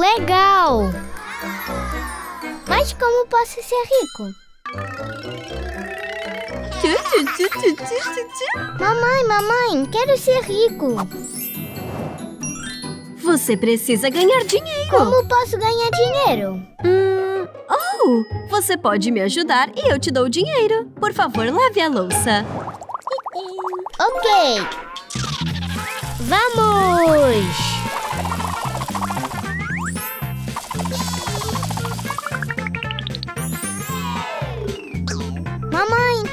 Legal! Mas como posso ser rico? Mamãe, mamãe, quero ser rico. Você precisa ganhar dinheiro. Como posso ganhar dinheiro? Hum, oh, você pode me ajudar e eu te dou dinheiro. Por favor, lave a louça. Ok. Vamos!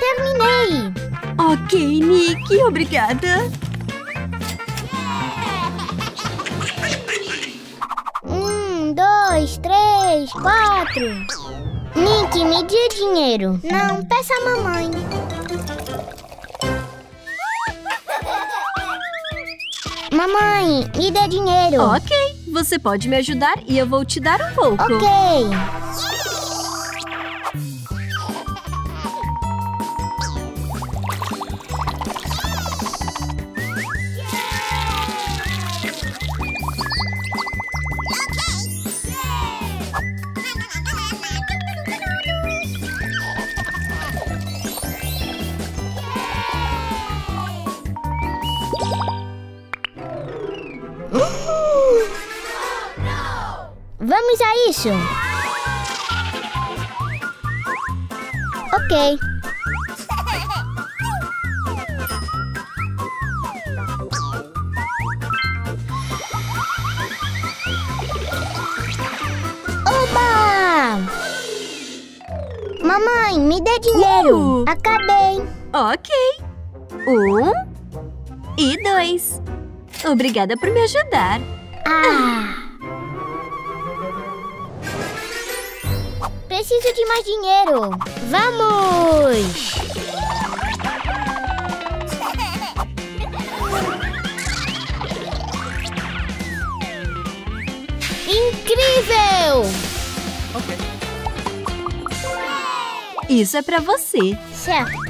Terminei! Ok, Nick, obrigada. Um, dois, três, quatro. Nick, me dê dinheiro. Não, peça a mamãe. Mamãe, me dê dinheiro. Ok, você pode me ajudar e eu vou te dar um pouco. Ok. Vamos a isso. Ok. Oba! Mamãe, me dê dinheiro. Uh! Acabei. Ok. Um e dois. Obrigada por me ajudar. Ah! Preciso de mais dinheiro. Vamos! Incrível! Isso é pra você. Certo.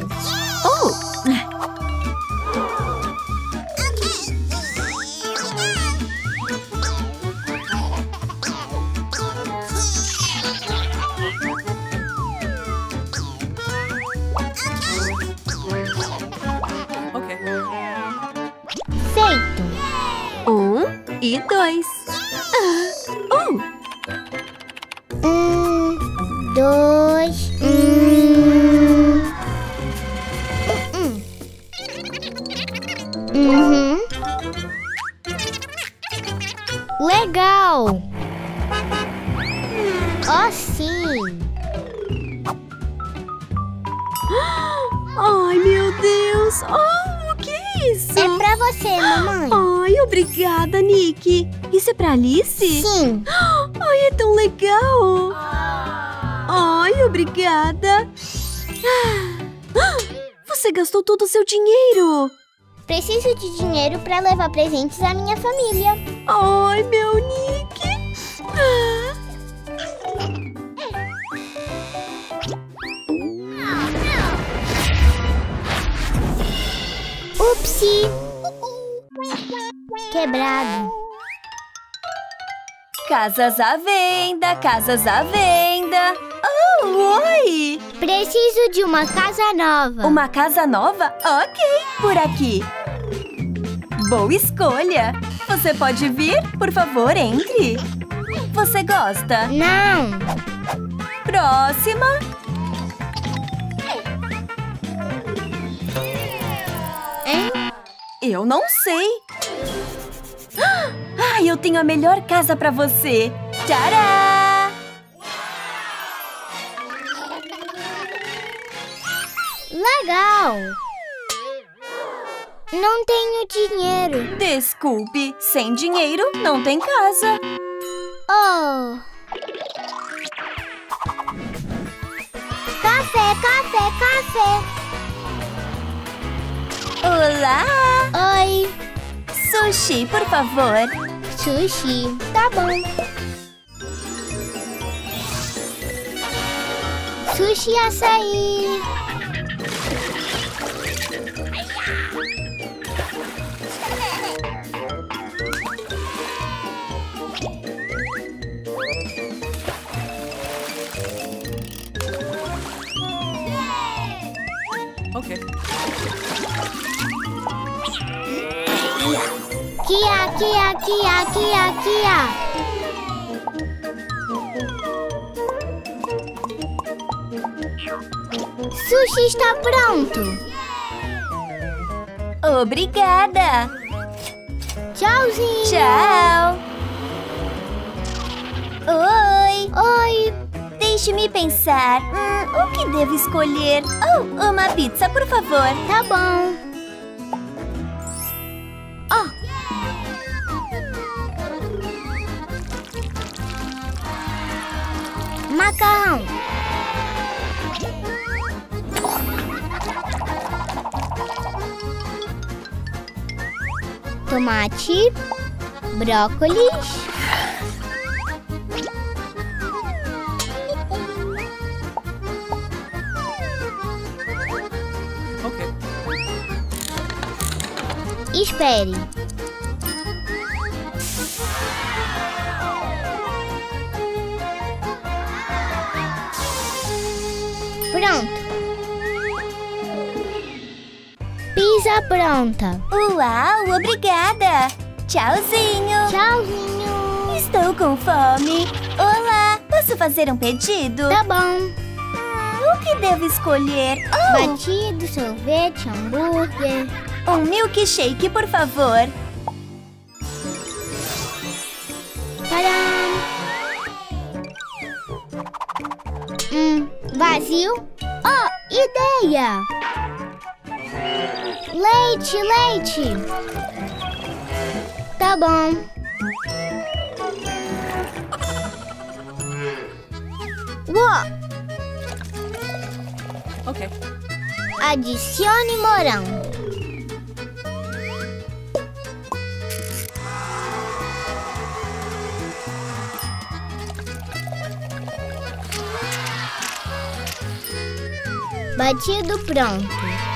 Um e dois. Ah, Oh! Um, dois, um. Hum, hum. Uhum. Legal. Oh, sim. Ai, meu Deus! Oh, o que é isso? É você, mamãe. Ai, obrigada, Nick. Isso é pra Alice? Sim. Ai, é tão legal! Ai, obrigada! Ah, Você gastou todo o seu dinheiro! Preciso de dinheiro pra levar presentes à minha família. Ai, meu Nick! Upsi. Quebrado. Casas à venda, casas à venda! Oh, oi! Preciso de uma casa nova. Uma casa nova? Ok, por aqui. Boa escolha! Você pode vir? Por favor, entre. Você gosta? Não. Próxima. Hein? Eu não sei. Ah, eu tenho a melhor casa pra você. Tcharam! Legal. Não tenho dinheiro. Desculpe, sem dinheiro não tem casa. Oh. Café, café, café. Olá! Oi. Sushi, por favor. Sushi. Tá bom. Sushi açaí. Okay. Kia, Kia, Kia, Kia, Kia. Sushi está pronto. Obrigada! Tchauzinho. Tchau! Oi! Oi. Deixe-me pensar. Hum, o que devo escolher? Oh, uma pizza, por favor. Tá bom. Macarrão. Tomate. Brócolis. Espere. Pizza pronta. Uau, obrigada! Tchauzinho! Tchauzinho. Estou com fome. Olá, posso fazer um pedido? Tá bom. Hum, o que devo escolher? Oh, Batido, sorvete, hambúrguer. um milkshake, por favor. Tcharam! Hum, vazio? Oh, ideia! Leite, leite! Tá bom. Uó! Ok. Adicione morango. Batido pronto.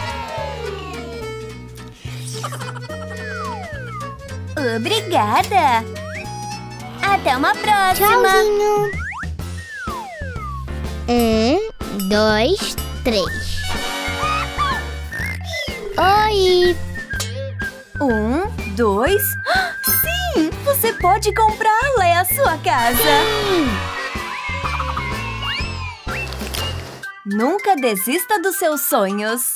Obrigada! Até uma próxima! Tchauzinho. Um, dois, três. Oi! Um, dois. Sim! Você pode comprá-la, é a sua casa! Nunca desista dos seus sonhos!